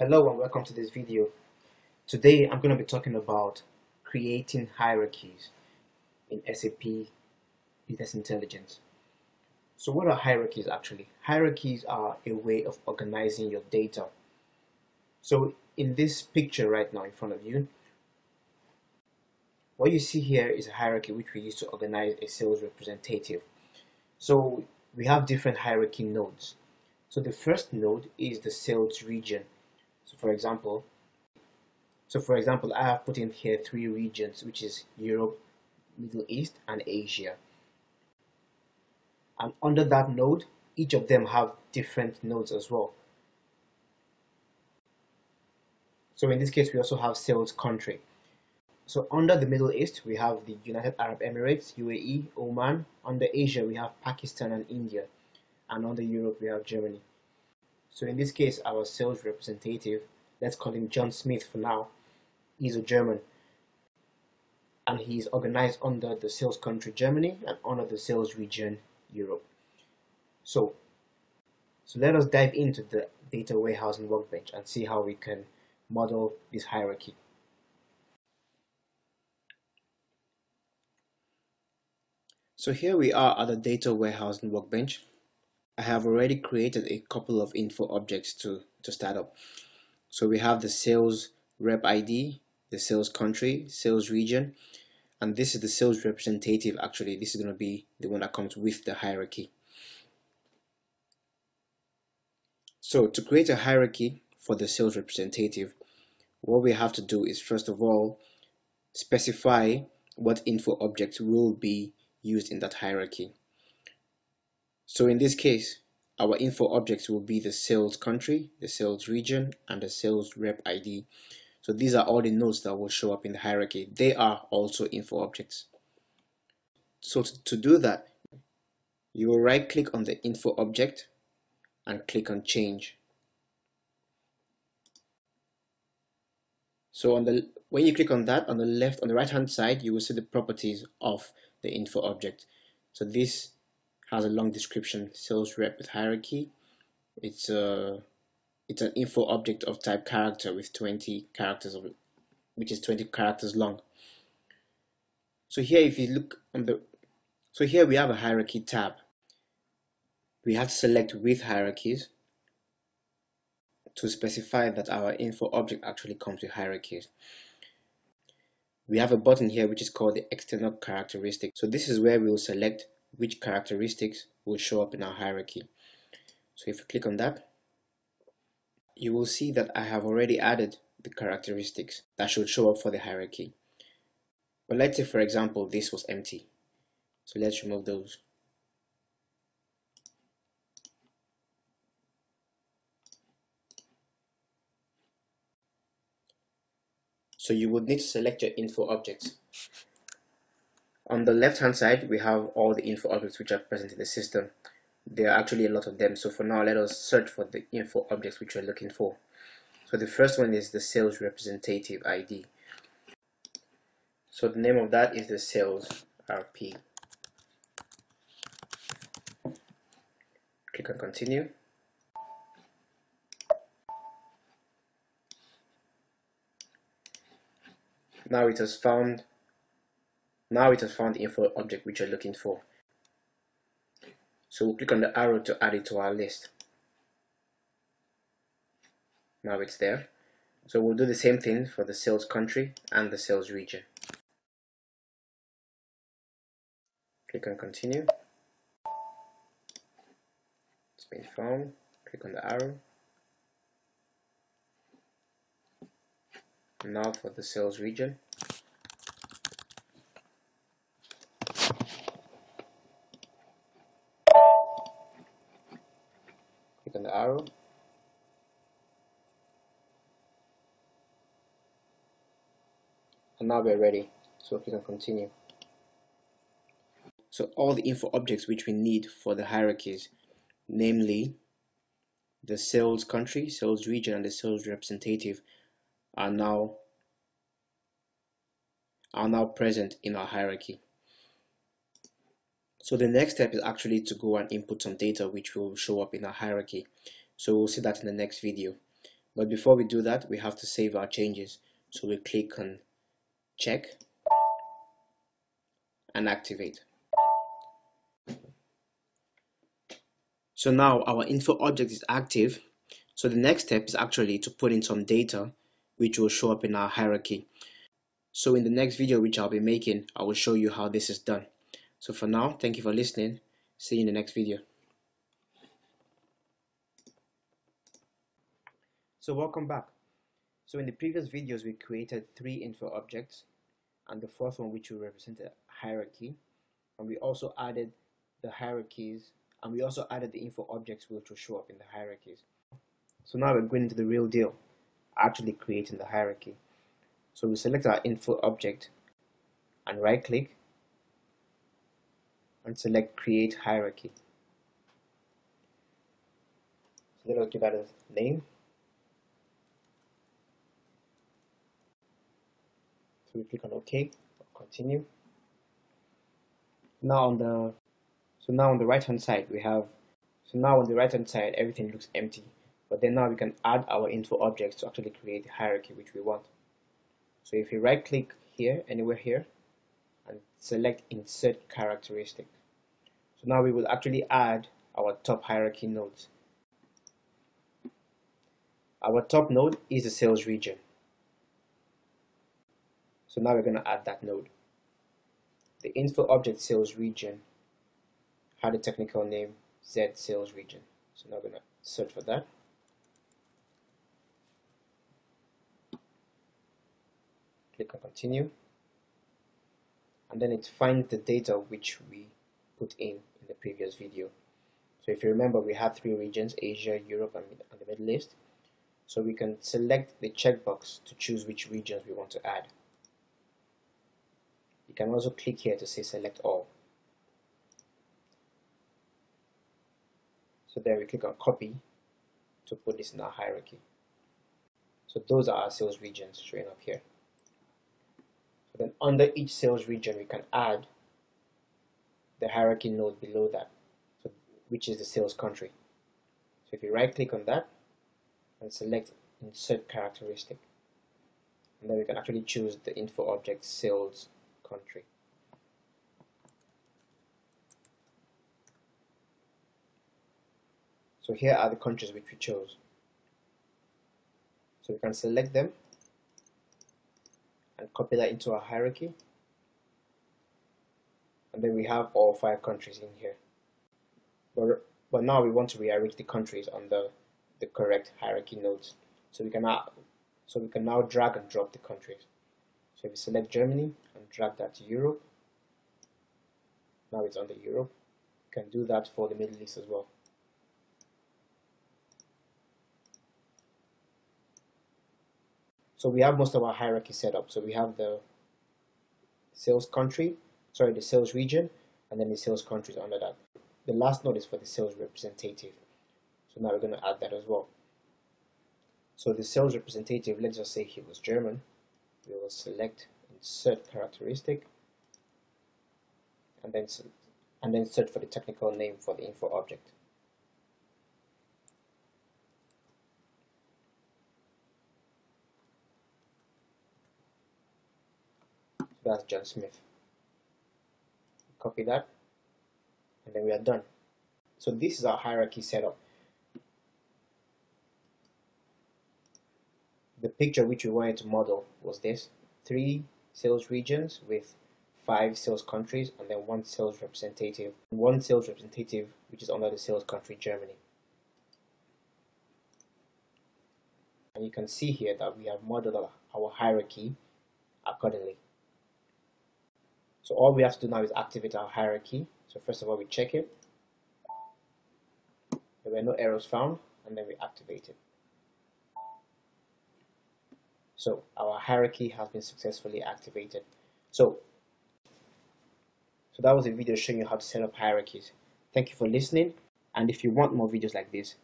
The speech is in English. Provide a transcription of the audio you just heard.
Hello and welcome to this video. Today I'm going to be talking about creating hierarchies in SAP Business Intelligence. So what are hierarchies actually? Hierarchies are a way of organizing your data. So in this picture right now in front of you, what you see here is a hierarchy which we use to organize a sales representative. So we have different hierarchy nodes. So the first node is the sales region. So for example, so for example, I have put in here three regions, which is Europe, Middle East, and Asia. And under that node, each of them have different nodes as well. So in this case, we also have sales country. So under the Middle East, we have the United Arab Emirates, UAE, Oman. Under Asia, we have Pakistan and India. And under Europe, we have Germany. So in this case, our sales representative, let's call him John Smith for now, he's a German. And he's organized under the sales country Germany and under the sales region Europe. So, so let us dive into the data warehousing workbench and see how we can model this hierarchy. So here we are at the data warehousing workbench. I have already created a couple of info objects to, to start up. So we have the sales rep ID, the sales country, sales region, and this is the sales representative actually. This is going to be the one that comes with the hierarchy. So to create a hierarchy for the sales representative, what we have to do is first of all specify what info objects will be used in that hierarchy. So in this case, our info objects will be the sales country, the sales region, and the sales rep ID. So these are all the nodes that will show up in the hierarchy. They are also info objects. So to, do that, you will right click on the info object and click on change. So on the when you click on that on the left on the right hand side you will see the properties of the info object. So this has a long description, sales rep with hierarchy. It's a it's an info object of type character with 20 characters of which is 20 characters long. So here if you look on the so here we have a hierarchy tab. We have to select with hierarchies to specify that our info object actually comes with hierarchies we have a button here which is called the external characteristic. So this is where we will select which characteristics will show up in our hierarchy. So if you click on that, you will see that I have already added the characteristics that should show up for the hierarchy. But let's say for example this was empty. So let's remove those. So you would need to select your info objects. On the left hand side, we have all the info objects which are present in the system. There are actually a lot of them. So for now, let us search for the info objects which we're looking for. So the first one is the sales representative ID. So the name of that is the sales RP. Click on continue. Now it has found now it has found the info object which you're looking for. So we'll click on the arrow to add it to our list. Now it's there. So we'll do the same thing for the sales country and the sales region. Click on continue. It's been found. Click on the arrow. Now for the sales region. Click on the arrow. And now we're ready. So click on continue. So all the info objects which we need for the hierarchies, namely the sales country, sales region, and the sales representative are now are now present in our hierarchy. So the next step is actually to go and input some data which will show up in our hierarchy. So we'll see that in the next video. But before we do that, we have to save our changes. So we click on check and activate. So now our info object is active. So the next step is actually to put in some data which will show up in our hierarchy. So in the next video which I'll be making, I will show you how this is done. So for now, thank you for listening. See you in the next video. So welcome back. So in the previous videos, we created three info objects and the fourth one which will represent a hierarchy. And we also added the hierarchies and we also added the info objects which will show up in the hierarchies. So now we're going into the real deal, actually creating the hierarchy. So we select our info object and right click and select create hierarchy. So let's give that a name So we click on OK, continue. Now on the so now on the right hand side we have so now on the right hand side everything looks empty. But then now we can add our info objects to actually create the hierarchy which we want. So if you right click here, anywhere here, and select insert characteristic. So now we will actually add our top hierarchy nodes. Our top node is the sales region. So now we're going to add that node. The info object sales region had a technical name Z sales region. So now we're going to search for that. Click on continue. And then it finds the data which we put in in the previous video. So if you remember, we had three regions, Asia, Europe, and, and the Middle East. So we can select the checkbox to choose which regions we want to add. You can also click here to say select all. So there we click on copy to put this in our hierarchy. So those are our sales regions showing up here. So then under each sales region we can add the hierarchy node below that, so which is the sales country. So if you right click on that and select insert characteristic, and then we can actually choose the info object sales country. So here are the countries which we chose. So we can select them and copy that into our hierarchy. And then we have all five countries in here. But, but now we want to rearrange the countries on the, the correct hierarchy nodes. So we can now, so we can now drag and drop the countries. So if we select Germany and drag that to Europe, now it's under Europe. You can do that for the Middle East as well. So we have most of our hierarchy set up. So we have the sales country, sorry, the sales region, and then the sales countries under that. The last node is for the sales representative. So now we're going to add that as well. So the sales representative, let's just say he was German we will select insert characteristic and then and then search for the technical name for the info object. So that's John Smith. Copy that and then we are done. So this is our hierarchy setup. The picture which we wanted to model was this. Three sales regions with five sales countries and then one sales representative one sales representative which is under the sales country Germany. And you can see here that we have modeled our hierarchy accordingly. So all we have to do now is activate our hierarchy. So first of all we check it. There were no errors found and then we activate it so our hierarchy has been successfully activated. So, so that was a video showing you how to set up hierarchies. Thank you for listening. And if you want more videos like this,